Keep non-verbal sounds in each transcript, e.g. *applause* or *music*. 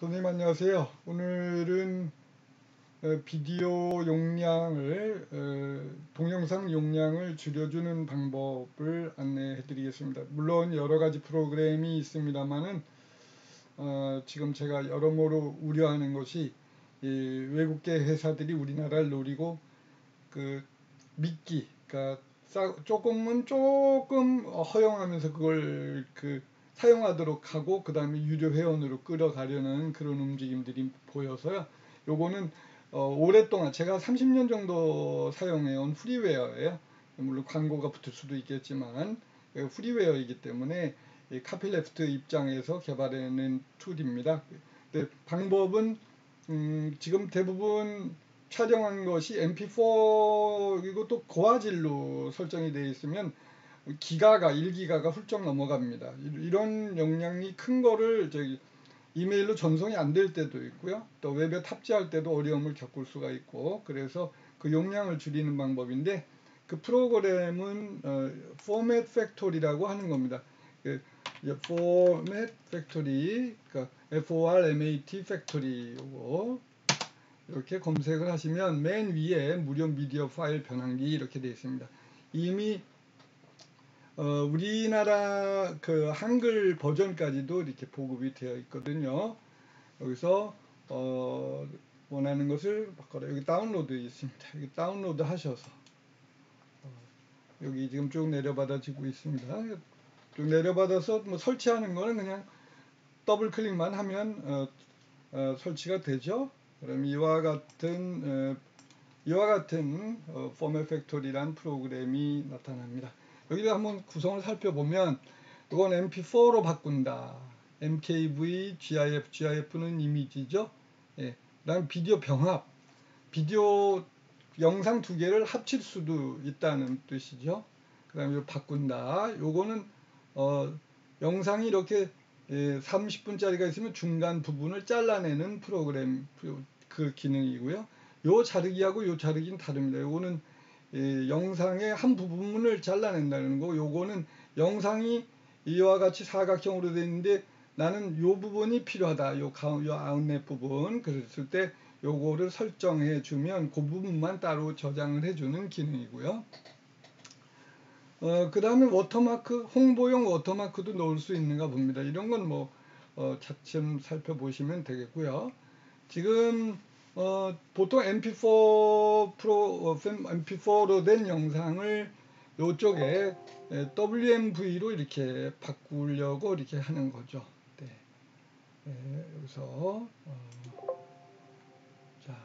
선생님 안녕하세요. 오늘은 어, 비디오 용량을 어, 동영상 용량을 줄여주는 방법을 안내해 드리겠습니다. 물론 여러 가지 프로그램이 있습니다만은 어, 지금 제가 여러모로 우려하는 것이 외국계 회사들이 우리나라를 노리고 그 미끼 그러니까 조금은 조금 허용하면서 그걸 그 사용하도록 하고 그 다음에 유료 회원으로 끌어가려는 그런 움직임들이 보여서요. 요거는 어, 오랫동안 제가 30년 정도 사용해온 프리웨어예요. 물론 광고가 붙을 수도 있겠지만 그 프리웨어이기 때문에 copyleft 입장에서 개발해낸 툴입니다. 방법은 음, 지금 대부분 촬영한 것이 MP4 이고 또 고화질로 설정이 되어 있으면 기가가 1기가가 훌쩍 넘어갑니다. 이런 용량이 큰 거를 저기 이메일로 전송이 안 될 때도 있고요. 또 웹에 탑재할 때도 어려움을 겪을 수가 있고 그래서 그 용량을 줄이는 방법인데 그 프로그램은 어, Format Factory라고 하는 겁니다. 그 Format Factory, 그러니까 F-O-R-M-A-T Factory 요거 이렇게 검색을 하시면 맨 위에 무료 미디어 파일 변환기 이렇게 되어 있습니다. 이미 어, 우리나라 그 한글 버전까지도 이렇게 보급이 되어 있거든요. 여기서 어, 원하는 것을 바꿔라. 여기 다운로드 있습니다. 여기 다운로드 하셔서 어, 여기 지금 쭉 내려받아지고 있습니다. 쭉 내려받아서 뭐 설치하는 거는 그냥 더블 클릭만 하면 어, 어, 설치가 되죠. 그럼 이와 같은 어, 이와 같은 어, Format Factory란 프로그램이 나타납니다. 여기를 한번 구성을 살펴보면 이건 mp4로 바꾼다. mkv, gif, gif는 이미지죠. 예. 그다음 비디오 병합, 비디오 영상 두 개를 합칠 수도 있다는 뜻이죠. 그다음에 바꾼다. 요거는 어, 영상이 이렇게 예, 30분짜리가 있으면 중간 부분을 잘라내는 프로그램 그 기능이고요. 요 자르기하고 요 자르기는 다릅니다. 요거는 이 영상의 한 부분을 잘라낸다는 거 요거는 영상이 이와 같이 사각형으로 되어 있는데 나는 요 부분이 필요하다. 요, 가운, 요 아웃렛 부분. 그랬을 때 요거를 설정해 주면 그 부분만 따로 저장을 해주는 기능이고요. 어, 그 다음에 워터마크 홍보용 워터마크도 넣을 수 있는가 봅니다. 이런 건뭐 어, 차츰 살펴보시면 되겠고요. 지금 어, 보통 MP4 프로, 어, MP4로 된 영상을 이쪽에 WMV로 이렇게 바꾸려고 이렇게 하는 거죠. 네. 네 여기서 어, 자,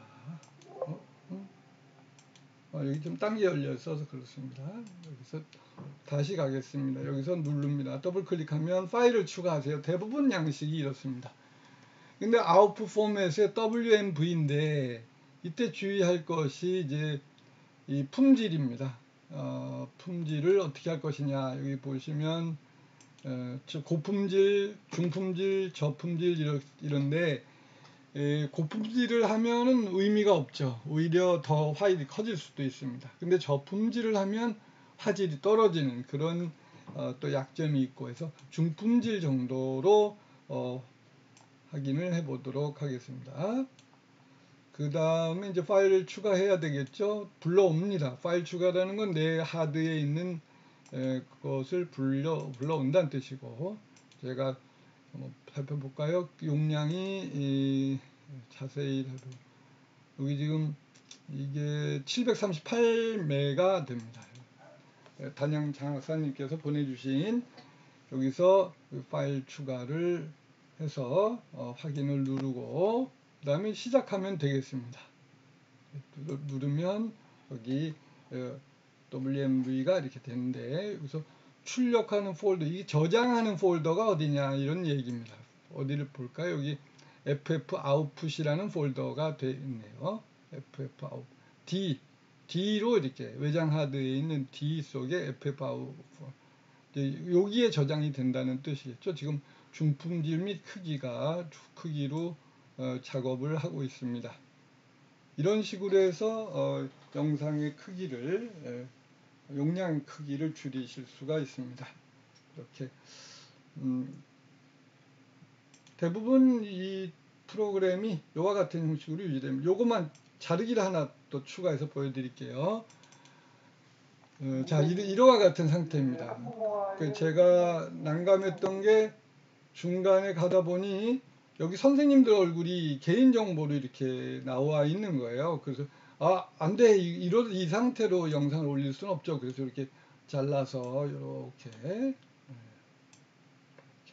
어, 음. 어, 여기 좀 딴 게 열려 있어서 그렇습니다. 여기서 다시 가겠습니다. 여기서 누릅니다. 더블 클릭하면 파일을 추가하세요. 대부분 양식이 이렇습니다. 근데 아웃풋 포맷의 WMV인데 이때 주의할 것이 이제 이 품질입니다. 어, 품질을 어떻게 할 것이냐 여기 보시면 어, 고품질, 중품질, 저품질 이런, 이런데 에, 고품질을 하면은 의미가 없죠. 오히려 더 화질이 커질 수도 있습니다. 근데 저품질을 하면 화질이 떨어지는 그런 어, 또 약점이 있고 해서 중품질 정도로 어, 확인을 해 보도록 하겠습니다. 그 다음에 이제 파일을 추가해야 되겠죠. 불러옵니다. 파일 추가라는 건 내 하드에 있는 에, 그것을 불러, 불러온다는 뜻이고 제가 한번 살펴볼까요? 용량이 이, 자세히 살펴 여기 지금 이게 738메가 됩니다. 단양 장학사님께서 보내주신 여기서 그 파일 추가를 해서 어, 확인을 누르고 그 다음에 시작하면 되겠습니다. 누르면 여기 어, WMV가 이렇게 되는데 여기서 출력하는 폴더, 이 저장하는 폴더가 어디냐 이런 얘기입니다. 어디를 볼까요? 여기 FF Output이라는 폴더가 되어 있네요. FF 아웃 D D로 이렇게 외장 하드에 있는 D 속에 FF 아웃 여기에 저장이 된다는 뜻이겠죠. 지금 중품질 및 크기가 크기로 어, 작업을 하고 있습니다. 이런 식으로 해서 어, 영상의 크기를 에, 용량 크기를 줄이실 수가 있습니다. 이렇게 음, 대부분 이 프로그램이 이와 같은 형식으로 유지됩니다. 요것만 자르기를 하나 또 추가해서 보여드릴게요. 어, 자, 이러, 와 같은 상태입니다. 그 제가 난감했던 게 중간에 가다 보니 여기 선생님들 얼굴이 개인정보로 이렇게 나와 있는 거예요. 그래서 아, 안 돼. 이러, 이 상태로 영상을 올릴 수는 없죠. 그래서 이렇게 잘라서 이렇게, 이렇게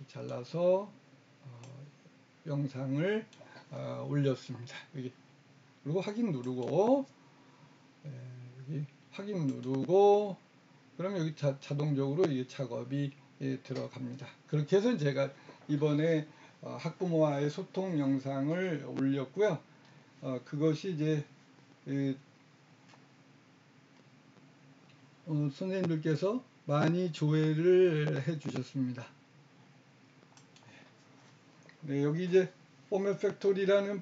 잘라서 어, 영상을 어, 올렸습니다. 여기 그리고 확인 누르고 예, 여기 확인 누르고 그럼 여기 자, 동적으로 이 작업이 예, 들어갑니다. 그렇게 해서 제가 이번에 어, 학부모와의 소통 영상을 올렸고요. 어, 그것이 이제 예, 어, 선생님들께서 많이 조회를 해 주셨습니다. 네, 여기 이제 Format Factory라는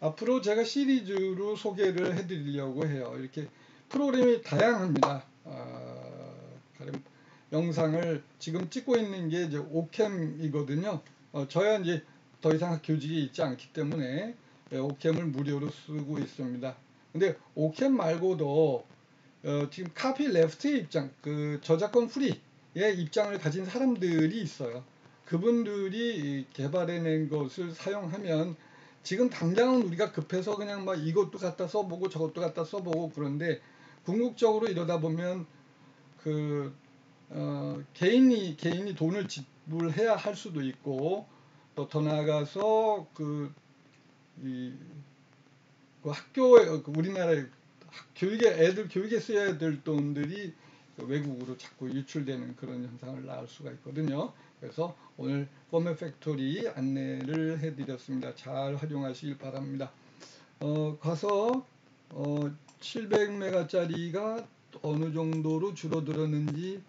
앞으로 제가 시리즈로 소개를 해 드리려고 해요. 이렇게 프로그램이 다양합니다. 아, 영상을 지금 찍고 있는 게 이제 oCam이거든요. 어, 저야 이제 더 이상 교직이 있지 않기 때문에 예, 오캠을 무료로 쓰고 있습니다. 근데 오캠 말고도 어, 지금 카피 레프트의 입장, 그 저작권 프리의 입장을 가진 사람들이 있어요. 그분들이 개발해낸 것을 사용하면 지금 당장은 우리가 급해서 그냥 막 이것도 갖다 써보고 저것도 갖다 써보고 그런데 궁극적으로 이러다 보면 그 어, 개인이 개인이 돈을 지불해야 할 수도 있고 또 더 나아가서 그, 이, 그 학교에 그 우리나라의 교육에 애들 교육에 써야 될 돈들이 외국으로 자꾸 유출되는 그런 현상을 낳을 수가 있거든요. 그래서 오늘 Format Factory 안내를 해드렸습니다. 잘 활용하시길 바랍니다. 어, 가서 어, 700메가짜리가 어느 정도로 줄어들었는지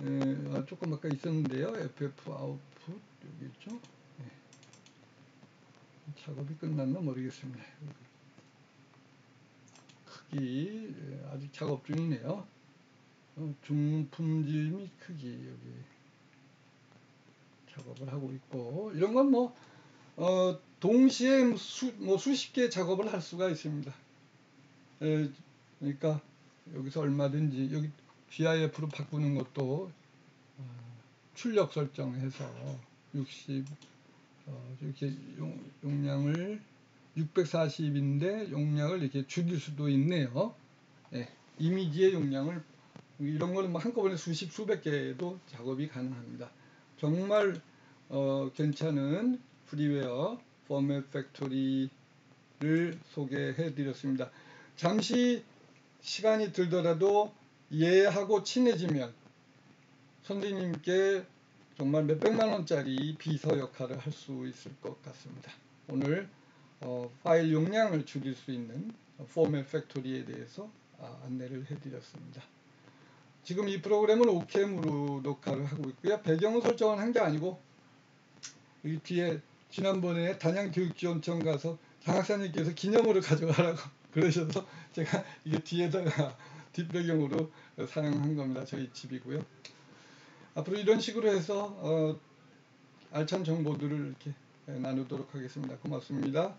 에, 아, 조금 아까 있었는데요. FF 아웃풋 여기 있죠. 네. 작업이 끝났나 모르겠습니다. 크기 예, 아직 작업 중이네요. 어, 중품질 및 크기 여기 작업을 하고 있고 이런 건뭐 어, 동시에 수, 뭐 수십 개 작업을 할 수가 있습니다. 에, 그러니까 여기서 얼마든지 여기 GIF로 바꾸는 것도 어, 출력 설정해서 60 어, 이렇게 용, 용량을 640인데 용량을 이렇게 줄일 수도 있네요. 예, 이미지의 용량을 이런 거는 뭐 한꺼번에 수십 수백 개도 작업이 가능합니다. 정말 어, 괜찮은 프리웨어 Format Factory를 소개해 드렸습니다. 잠시 시간이 들더라도 얘하고 친해지면 선생님께 정말 몇백만 원짜리 비서 역할을 할 수 있을 것 같습니다. 오늘 어, 파일 용량을 줄일 수 있는 Format Factory에 대해서 아, 안내를 해드렸습니다. 지금 이 프로그램은 oCam으로 녹화를 하고 있고요. 배경 설정을 한게 아니고 이 뒤에 지난번에 단양교육지원청 가서 장 학사님께서 기념으로 가져가라고 *laughs* 그러셔서 제가 이게 뒤에다가 뒷배경으로 사용한 겁니다. 저희 집이고요. 앞으로 이런 식으로 해서 어, 알찬 정보들을 이렇게 나누도록 하겠습니다. 고맙습니다.